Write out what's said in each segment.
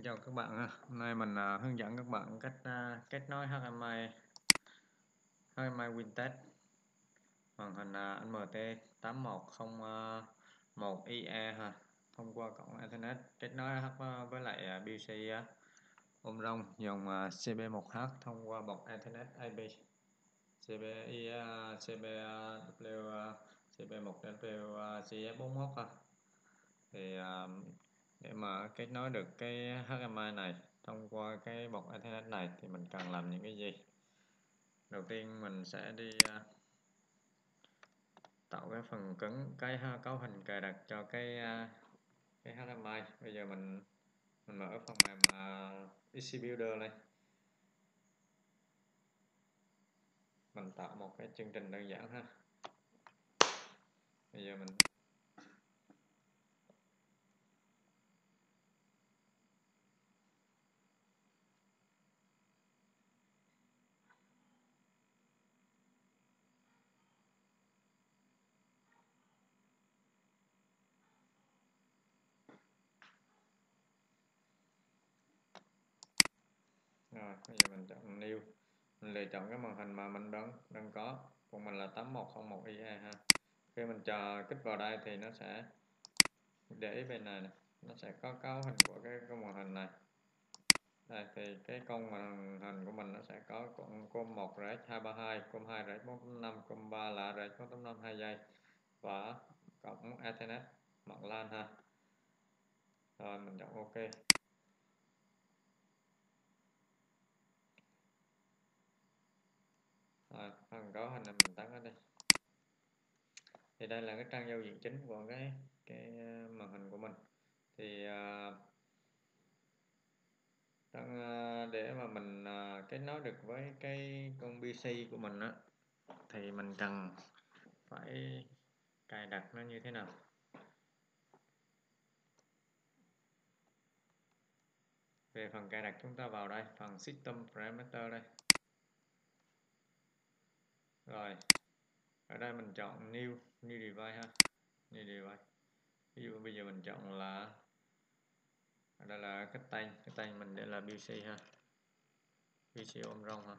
Xin chào các bạn. Hôm nay mình uh, hướng dẫn các bạn cách uh, kết nối HMI HMI WinTest màn hình à, uh, NMT81011IE ha thông qua cổng Ethernet kết nối với lại uh, Omron uh, ôm rong uh, CB1H thông qua bọc Ethernet IP CBI uh, CBW uh, CB1W uh, CS41 ha. Thì uh, mà kết nối được cái HMI này thông qua cái bọc Ethernet này thì mình cần làm những cái gì? Đầu tiên mình sẽ đi à, tạo cái phần cứng cái cấu hình cài đặt cho cái à, cái HMI bây giờ mình mình mở phần mềm à, uh, EC Builder lên. Mình tạo một cái chương trình đơn giản ha. Bây giờ mình rồi bây giờ mình chọn new. Mình lựa chọn cái màn hình mà mình đang đang có. Của mình là 8101 IE ha. Khi mình chờ kích vào đây thì nó sẽ để ý bên này, này nó sẽ có cấu hình của cái, cái màn hình này. Đây thì cái con màn hình của mình nó sẽ có con com 1 RX 232 com 2 RX 485 com 3 là RX 485 2 giây. Và cổng Ethernet mạng LAN ha. Rồi mình chọn OK. Rồi phần cấu hình là mình tắt ở đây thì đây là cái trang giao diện chính của cái cái ờ, màn hình của mình. Thì uh, uh, để mà mình uh, kết nối được với cái con PC của mình á thì mình cần phải cài đặt nó như thế nào? Về phần cài đặt chúng ta vào đây phần system parameter đây rồi. Ở đây mình chọn new new device ha. New device. Ví dụ bây giờ mình chọn là, ở đây là cái tay cái tay mình để là BC ha. BC ôm rong ha.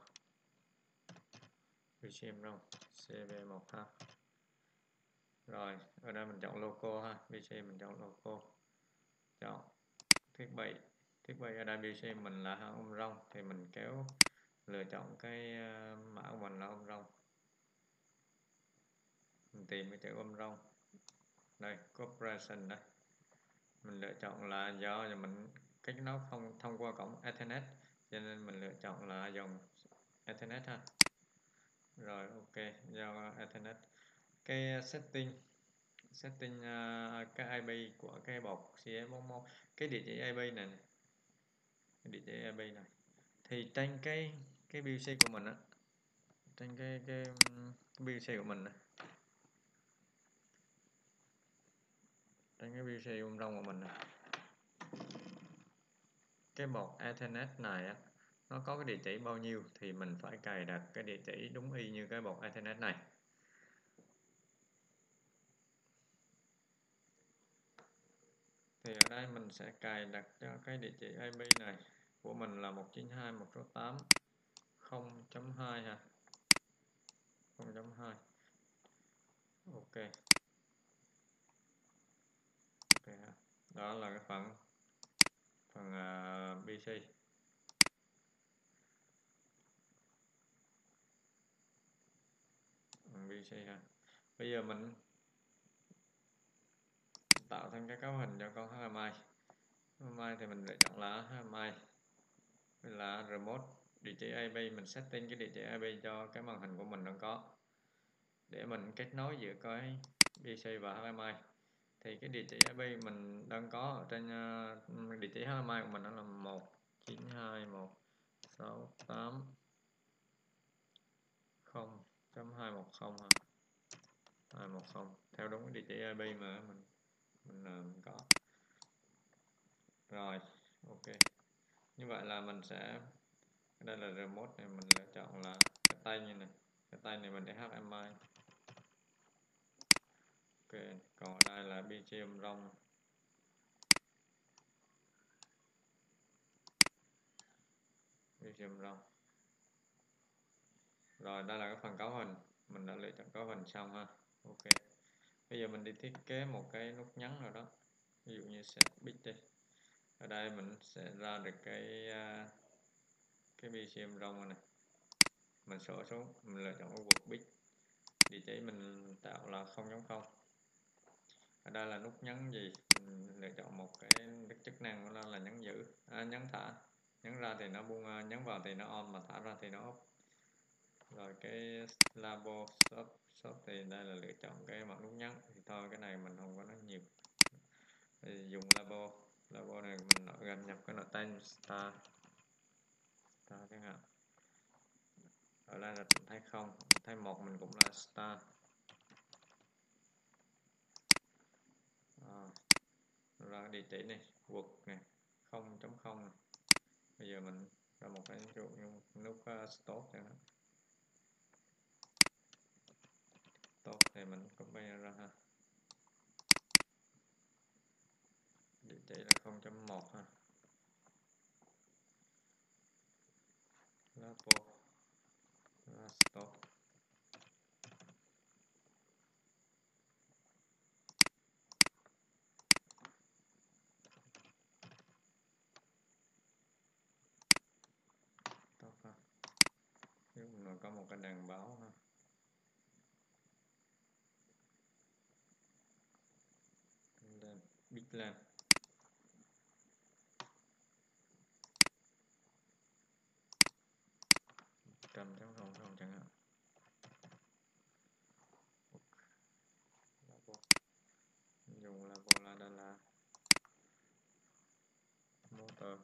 BC ôm rong CB1 ha. Rồi, ở đây mình chọn logo ha. BC mình chọn logo. Chọn thiết bị. Thiết bị ở đây BC mình là ôm rong, thì mình kéo lựa chọn cái ờ, mã của mình là ôm rong mình tìm cái chữ ôm rong. Đây corporation đây mình lựa chọn là do là mình kết nối không thông qua cổng Ethernet cho nên mình lựa chọn là dòng Ethernet ha. Rồi ok do Ethernet. Cái uh, setting setting uh, cái IP của cái bọc CS41 cái địa chỉ IP này, này cái địa chỉ IP này. Thì trên cái cái BC của mình á trên cái cái, um, cái BC của mình này trên cái PC ung rong của mình này. cái bột Ethernet này á, nó có cái địa chỉ bao nhiêu thì mình phải cài đặt cái địa chỉ đúng y như cái bột Ethernet này. Thì ở đây mình sẽ cài đặt cho cái địa chỉ IP này của mình là 192.168.0.2 ha. 0.2 ok ok. Đó là cái phần phần à, uh, BC phần BC ha. Bây giờ mình tạo thành cái cấu hình cho con HMI HMI thì mình lựa chọn là HMI là remote địa chỉ IP mình setting cái địa chỉ IP cho cái màn hình của mình đang có. Để mình kết nối giữa cái BC và HMI thì cái địa chỉ IP mình đang có ở trên uh, địa chỉ HMI của mình đó là 192.168 0.210 ha. 210 theo đúng cái địa chỉ IP mà mình mình, uh, mình có. Rồi ok. Như vậy là mình sẽ đây là remote này mình lựa chọn là cái tay như này. Cái tay này mình để HMI ok còn là BGM rong. Cái zoom rộng rồi, đây là cái phần cấu hình. Mình đã lựa chọn cấu hình xong ha. Ok. Bây giờ mình đi thiết kế một cái nút nhấn nào đó. Ví dụ như set bit đi. Ở đây mình sẽ ra được cái à, cái cái BCM rong này mình sổ xuống. Mình lựa chọn cái vực bit. Địa chỉ mình tạo là 0.0 ở đây là nút nhấn gì? Mình lựa chọn một cái chức năng của nó là nhấn giữ à, nhấn thả. Nhấn ra thì nó buông à, nhấn vào thì nó on mà thả ra thì nó off. Rồi cái labo shop shop thì đây là lựa chọn cái mặt nút nhấn. Thì thôi cái này mình không có nói nhiều. Thì dùng labo. Labo này mình gần nhập cái nội tên star. Star chẳng hạn. Ở đây là thay không. Thay một mình cũng là star à, ra địa chỉ này quật này 0.0 này. Bây giờ mình ra một cái ví dụ như nút uh, stop cho nó stop thì mình copy ra ha. Địa chỉ là 0.1 ha. Lapo stop stop ha nếu mà có một cái đèn báo ha. Lên big lên. Trăm chấm không không chẳng hạn. Dùng là vola đây là motor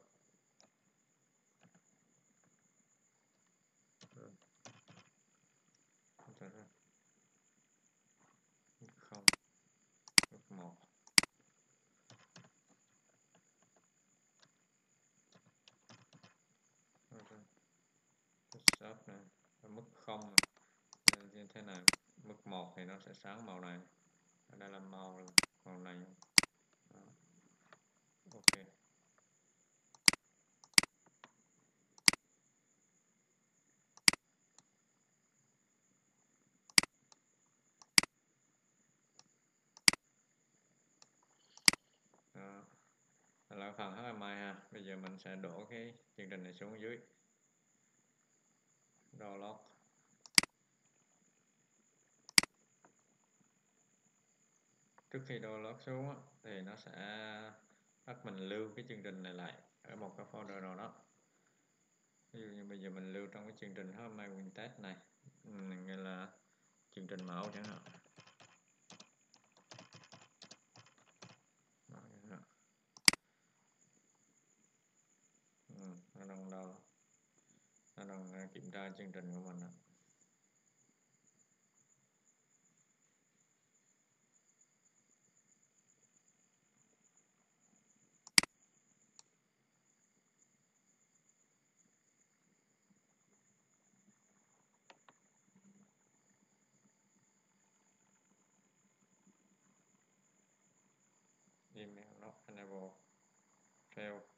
rồi không một shop này mức không này. như thế này mức 1 thì nó sẽ sáng màu này, ở đây là màu màu này Đó. ok Đó. là phần HMI ha bây giờ mình sẽ đổ cái chương trình này xuống dưới download trước khi download xuống thì nó sẽ bắt mình lưu cái chương trình này lại ở một cái folder nào đó. Ví dụ như bây giờ mình lưu trong cái chương trình HMI WinTest này ừ, nghĩa là chương trình mẫu chẳng hạn. Ừ, đó, chẳng hạn ừ, nó đang đâu nó đang kiểm tra chương trình của mình đó. email not enable fail contact editor property local HMI cái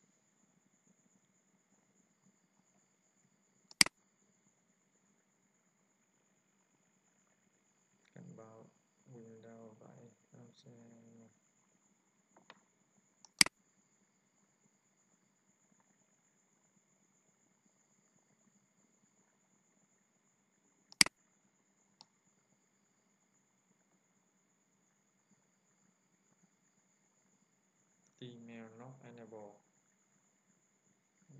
email not enable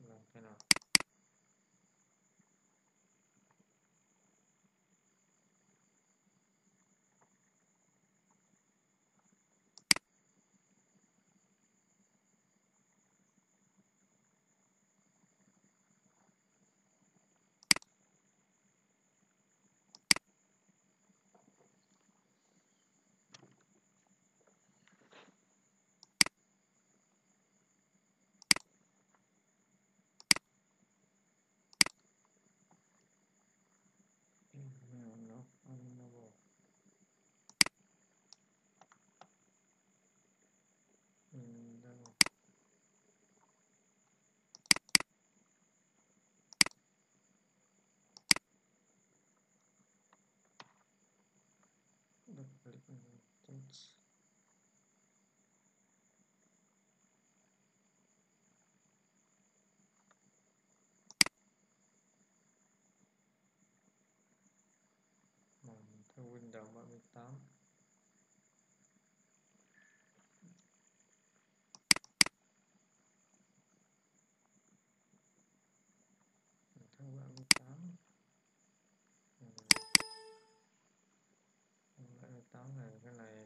làm thế nào theo Windows 38 theo 38 38 này cái này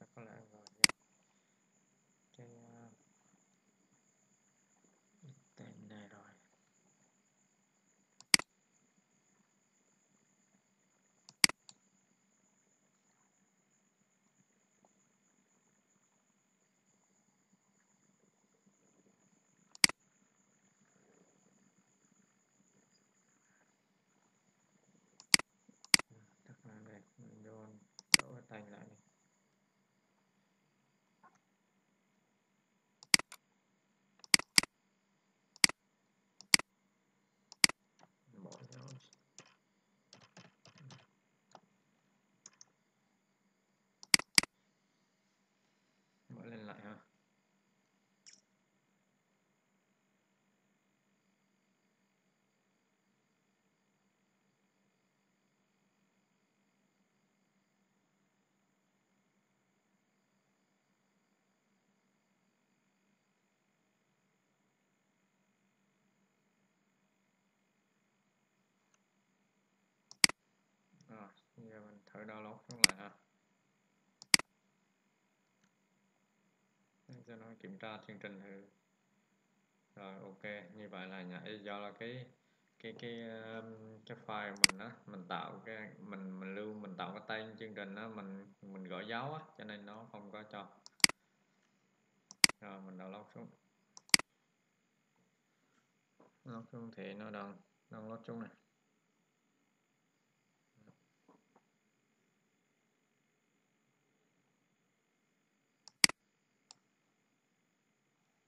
chắc có lẽ rồi nha cái uh, tên này rồi chắc là đây mình vô đổ cái tay lại đi bỏ dấu mở lên lại ha rồi giờ mình thử download xuống lại ha. Cho nó kiểm tra chương trình thử rồi, ok, như vậy là nhảy do là cái cái cái um, cái file mình á, mình tạo cái mình mình lưu, mình tạo cái tên chương trình á, mình mình gõ dấu á, cho nên nó không có cho. Rồi, mình download xuống. Download xuống thì nó đang download xuống này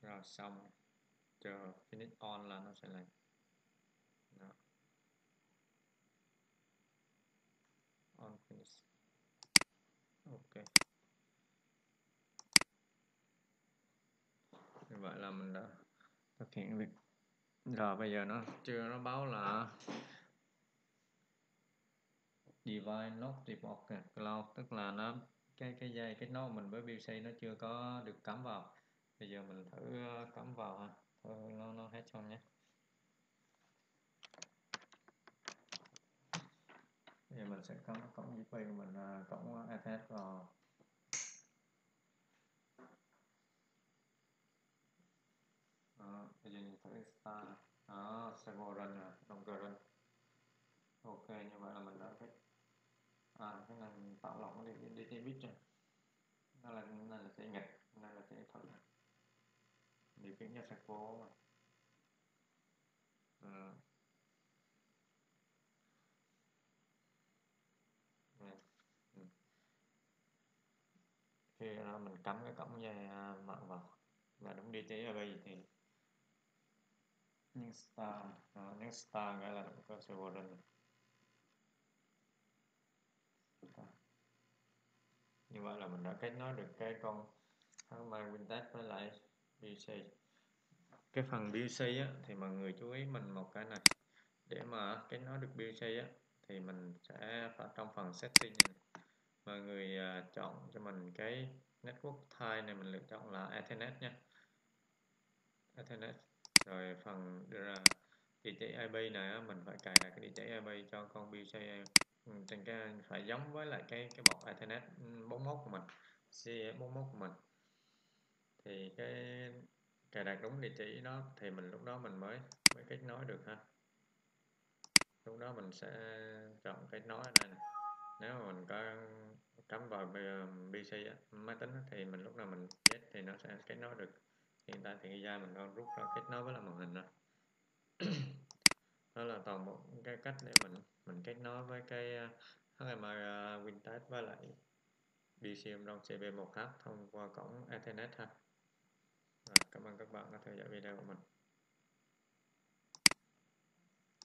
rồi, xong. Chờ finish on là nó sẽ lên đó. on finish. Ok. Như vậy là mình đã thực hiện việc rồi, bây giờ nó chưa nó báo là device not report cloud, tức là nó cái cái dây cái nó mình với VC nó chưa có được cắm vào bây giờ mình thử ờ, cắm vào ha. Thôi nó nó hết xong nhé. Bây giờ mình sẽ cắm cổng usb của mình ờ, cổng Ethernet vào. Đó, bây giờ nhìn thử start. Đó server run rồi động cơ run. Ok như vậy là mình đã cái à cái này mình tạo lỏng đi đi đi bit rồi nó là nó là sẽ nghịch nó là sẽ thật điều khiển cho servo mà. Ừ. Ừ. khi mình cắm cái cổng dây mạng vào và đúng đi chế ở đây thì những star uh, à, những star gọi là động cơ servo run như vậy là mình đã kết nối được cái con Harman Windows với lại BC cái phần BC á, thì mọi người chú ý mình một cái này. Để mà cái nó được BC á, thì mình sẽ vào trong phần setting này, này. mọi người uh, chọn cho mình cái network type này mình lựa chọn là Ethernet nha. Ethernet. Rồi phần đưa ra địa chỉ IP này á, mình phải cài đặt cái địa chỉ IP cho con BC ừ, trên cái phải giống với lại cái cái bọc Ethernet ừ, 41 của mình CS41 của mình thì cái cài đặt đúng địa chỉ đó thì mình lúc đó mình mới mới kết nối được ha. Lúc đó mình sẽ chọn kết nối ở đây này nếu mà mình có cắm vào um, PC á, máy tính á, thì mình lúc nào mình chết thì nó sẽ kết nối được. Hiện tại thì ra mình đang rút ra kết nối với là màn hình rồi đó là toàn bộ cái cách để mình mình kết nối với cái uh, HMI Windows với lại DC trong đông CB1H thông qua cổng Ethernet ha. Cảm ơn các bạn đã theo dõi video của mình.